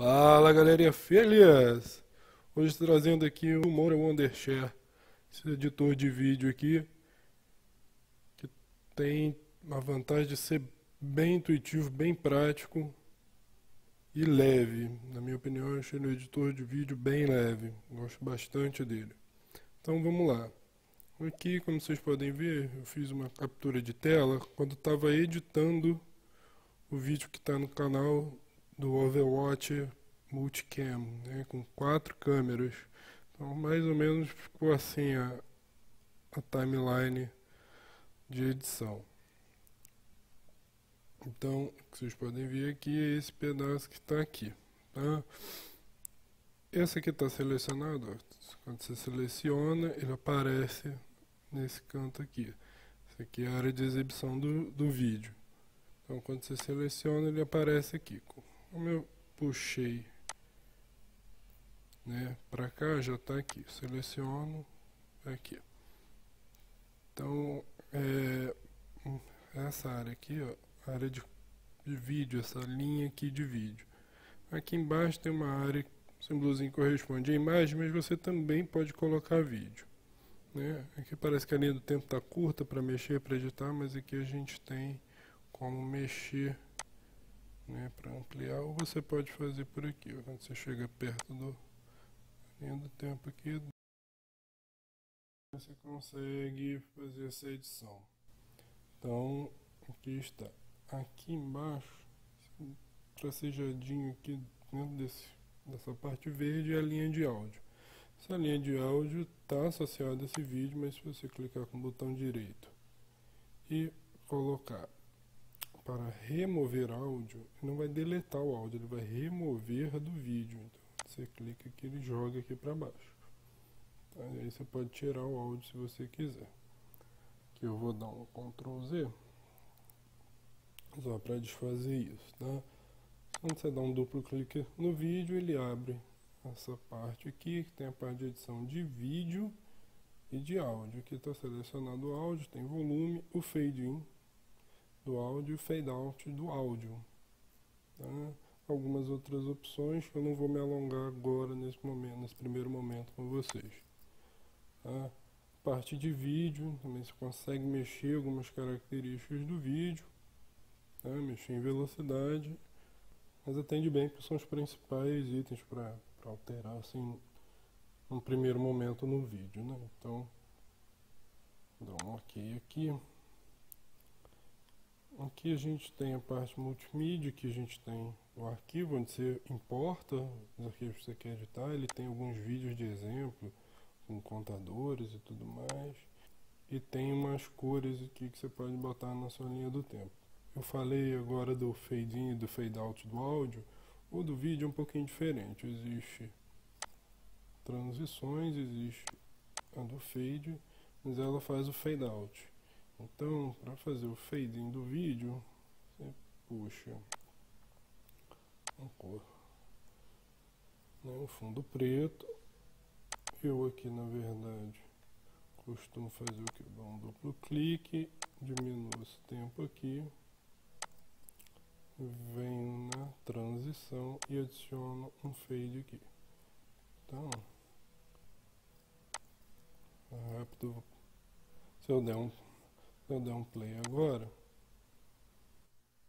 Fala galerinha feliz! Hoje trazendo aqui o Moura Wondershare, esse editor de vídeo aqui, que tem a vantagem de ser bem intuitivo, bem prático e leve. Na minha opinião, eu achei no editor de vídeo bem leve, gosto bastante dele. Então vamos lá. Aqui, como vocês podem ver, eu fiz uma captura de tela quando estava editando o vídeo que está no canal do Overwatch Multicam, né, com quatro câmeras. Então, mais ou menos ficou assim a, a timeline de edição. Então, vocês podem ver aqui é esse pedaço que está aqui. Tá? Esse aqui está selecionado, ó. quando você seleciona, ele aparece nesse canto aqui. Essa aqui é a área de exibição do, do vídeo. Então, quando você seleciona, ele aparece aqui. Como eu puxei né, para cá, já está aqui. Seleciono aqui. Então, é, essa área aqui, ó, área de, de vídeo, essa linha aqui de vídeo. Aqui embaixo tem uma área, o símbolozinho corresponde à imagem, mas você também pode colocar vídeo. Né? Aqui parece que a linha do tempo está curta para mexer, para editar, mas aqui a gente tem como mexer né, para ampliar, ou você pode fazer por aqui, ó, quando você chega perto do linha do tempo aqui, você consegue fazer essa edição. Então, aqui está. Aqui embaixo, tracejadinho aqui dentro desse, dessa parte verde é a linha de áudio. Essa linha de áudio está associada a esse vídeo, mas se você clicar com o botão direito e colocar para remover áudio, não vai deletar o áudio, ele vai remover do vídeo. Então você clica aqui, ele joga aqui para baixo. Tá? Aí você pode tirar o áudio se você quiser. Aqui eu vou dar um Ctrl Z só para desfazer isso, tá? Quando você dá um duplo clique no vídeo, ele abre essa parte aqui, que tem a parte de edição de vídeo e de áudio. Aqui está selecionado o áudio, tem volume, o fade in do áudio e fade out do áudio. Tá? Algumas outras opções que eu não vou me alongar agora nesse momento, nesse primeiro momento com vocês. Tá? Parte de vídeo, também você consegue mexer algumas características do vídeo, tá? mexer em velocidade, mas atende bem porque são os principais itens para alterar assim um primeiro momento no vídeo, né? Então, dá um ok aqui. Aqui a gente tem a parte multimídia, que a gente tem o arquivo onde você importa os arquivos que você quer editar. Ele tem alguns vídeos de exemplo, com contadores e tudo mais. E tem umas cores aqui que você pode botar na sua linha do tempo. Eu falei agora do fade in e do fade out do áudio. O do vídeo é um pouquinho diferente. Existe transições, existe a do fade, mas ela faz o fade out. Então, para fazer o fade in do vídeo, você puxa uma cor, né, um fundo preto. Eu aqui, na verdade, costumo fazer o que? Dar um duplo clique, diminuo esse tempo aqui venho na transição e adiciono um fade aqui. Então, rápido. Se eu der um, eu der um play agora,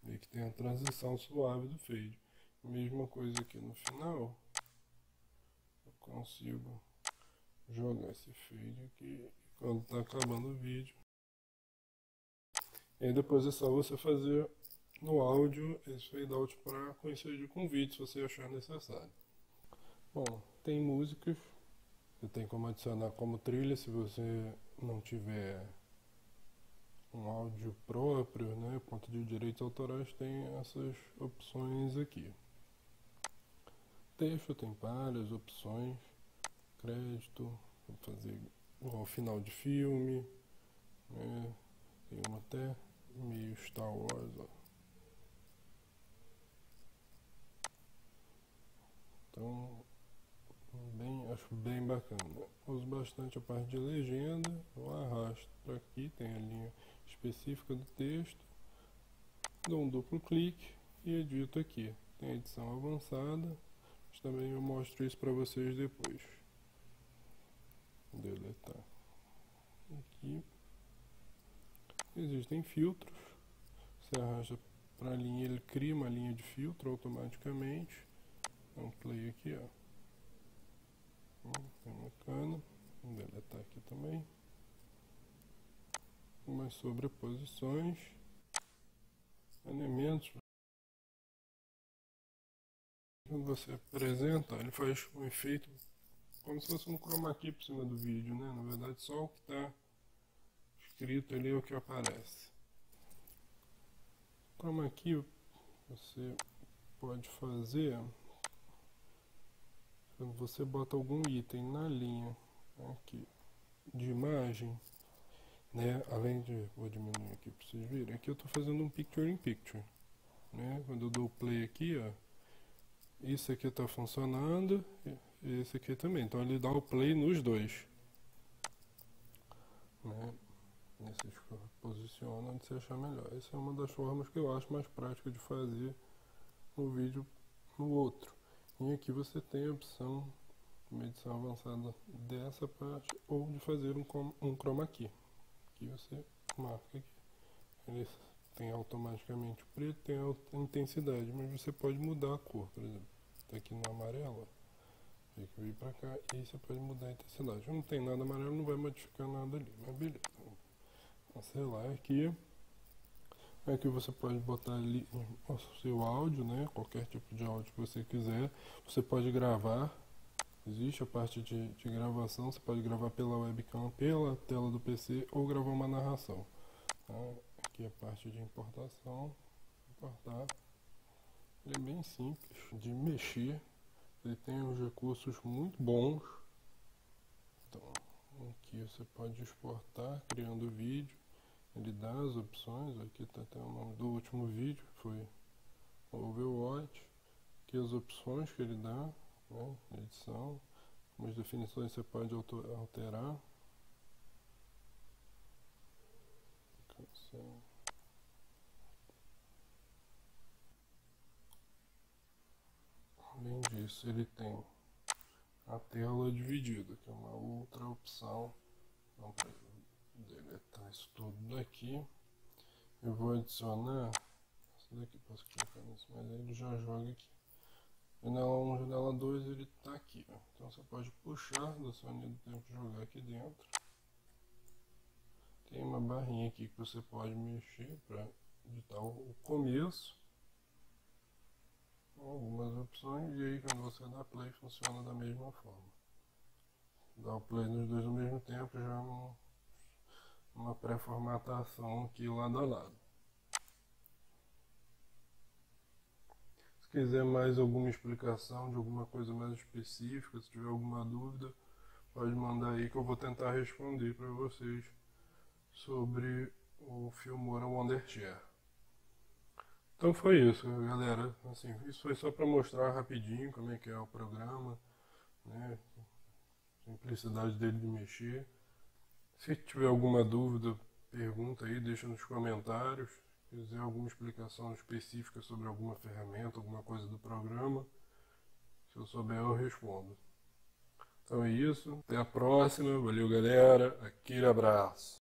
vê que tem a transição suave do fade. Mesma coisa aqui no final, eu consigo jogar esse fade aqui quando está acabando o vídeo. E aí depois é só você fazer no áudio esse fade out para coincidir com o vídeo, se você achar necessário. Bom, tem músicas, você tem como adicionar como trilha se você não tiver um áudio próprio, né, ponto de direitos autorais tem essas opções aqui. Texto tem várias opções, crédito, vou fazer ao final de filme, né, tem uma até meio Star Wars, ó. Então, bem, acho bem bacana. Uso bastante a parte de legenda, eu arrasto para aqui, tem a linha específica do texto, dou um duplo clique e edito aqui. Tem edição avançada, também eu mostro isso para vocês depois. Deletar. Aqui. Existem filtros. Você arrasta para a linha, ele cria uma linha de filtro automaticamente. Dá um play aqui, ó. Hum, bacana. Vou deletar aqui também. Umas sobreposições. Elementos. Quando você apresenta, ele faz um efeito como se fosse um chroma key por cima do vídeo, né? Na verdade, só o que está escrito ali é o que aparece. Chroma key você pode fazer quando você bota algum item na linha aqui de imagem, né? Além de, vou diminuir aqui para vocês verem, aqui eu estou fazendo um picture in picture, né? Quando eu dou play aqui, ó, isso aqui está funcionando e esse aqui também. Então ele dá o play nos dois. Né? Nesses posiciona onde você achar melhor. Essa é uma das formas que eu acho mais prática de fazer um vídeo no outro. E aqui você tem a opção de medição avançada dessa parte ou de fazer um, um chroma key. Aqui você marca aqui. Ele tem automaticamente preto, tem a intensidade, mas você pode mudar a cor, por exemplo. Está aqui no amarelo, tem que vir para cá e você pode mudar a intensidade. Não tem nada amarelo, não vai modificar nada ali, mas beleza. Cancelar aqui. Aqui você pode botar ali o seu áudio, né? Qualquer tipo de áudio que você quiser. Você pode gravar. Existe a parte de, de gravação. Você pode gravar pela webcam, pela tela do PC ou gravar uma narração. Tá? Aqui a parte de importação. Importar. Ele é bem simples de mexer. Ele tem uns recursos muito bons. Então, aqui você pode exportar criando vídeo. Ele dá as opções, aqui está até o nome do último vídeo, foi Overwatch. Aqui as opções que ele dá, né, edição. Algumas definições você pode alterar. Cancel. Além disso, ele tem a tela dividida, que é uma outra opção. Para deletar isso tudo daqui, eu vou adicionar. Esse daqui posso clicar nisso, mas ele já joga aqui. Janela 1, janela 2, ele está aqui. Ó. Você pode puxar da sua linha do tempo e jogar aqui dentro. Tem uma barrinha aqui que você pode mexer para editar o começo algumas opções e aí quando você dá play funciona da mesma forma. Dá o play nos dois ao mesmo tempo já é uma pré-formatação aqui lado a lado. Se quiser mais alguma explicação de alguma coisa mais específica, se tiver alguma dúvida, pode mandar aí que eu vou tentar responder para vocês sobre o Filmora Wondershare. Então foi isso, galera. Assim, isso foi só para mostrar rapidinho como é que é o programa, né? Simplicidade dele de mexer. Se tiver alguma dúvida, pergunta aí, deixa nos comentários. Quiser alguma explicação específica sobre alguma ferramenta, alguma coisa do programa, se eu souber eu respondo. Então é isso, até a próxima, valeu galera, aquele abraço.